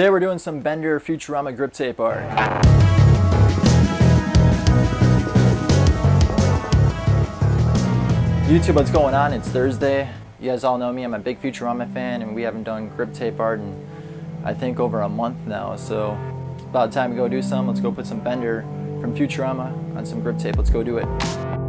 Today we're doing some Bender Futurama grip tape art. YouTube, what's going on? It's Thursday. You guys all know me, I'm a big Futurama fan and we haven't done grip tape art in I think over a month now. So it's about time to go do some. Let's go put some Bender from Futurama on some grip tape. Let's go do it.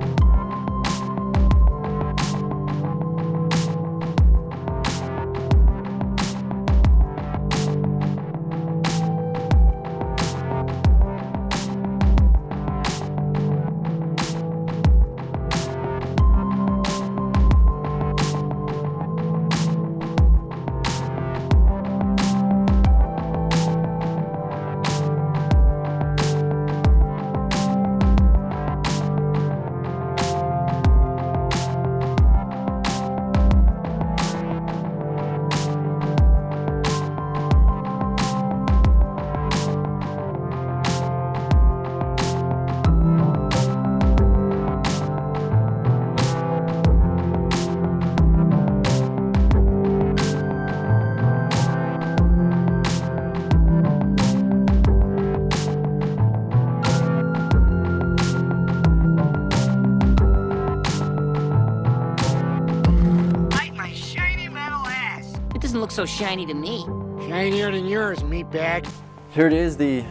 Doesn't look so shiny to me. Shinier than yours, meatbag. Here it is, the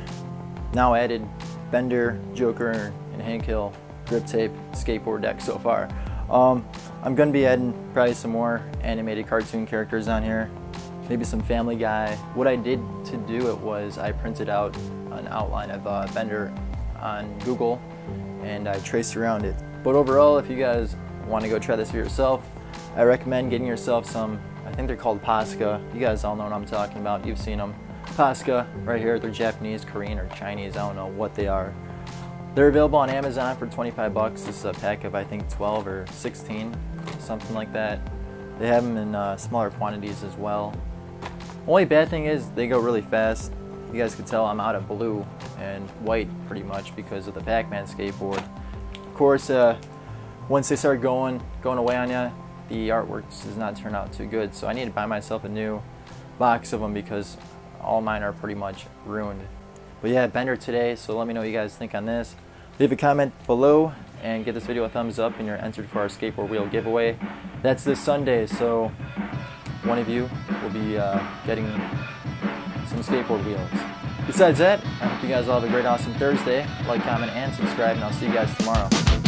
now added Bender, Joker, and Hank Hill grip tape skateboard deck so far. Um, I'm going to be adding probably some more animated cartoon characters on here, maybe some Family Guy. What I did to do it was I printed out an outline of uh, Bender on Google and I traced around it. But overall, if you guys want to go try this for yourself, I recommend getting yourself some I think they're called Posca. You guys all know what I'm talking about. You've seen them. Posca, right here. They're Japanese, Korean, or Chinese. I don't know what they are. They're available on Amazon for 25 bucks. This is a pack of I think 12 or 16, something like that. They have them in uh, smaller quantities as well. Only bad thing is they go really fast. You guys can tell I'm out of blue and white pretty much because of the Pac-Man skateboard. Of course, uh, once they start going, going away on you, the artwork does not turn out too good. So I need to buy myself a new box of them because all mine are pretty much ruined. But yeah, Bender today, so let me know what you guys think on this. Leave a comment below and give this video a thumbs up and you're entered for our skateboard wheel giveaway. That's this Sunday, so one of you will be uh, getting some skateboard wheels. Besides that, I hope you guys all have a great awesome Thursday. Like, comment, and subscribe, and I'll see you guys tomorrow.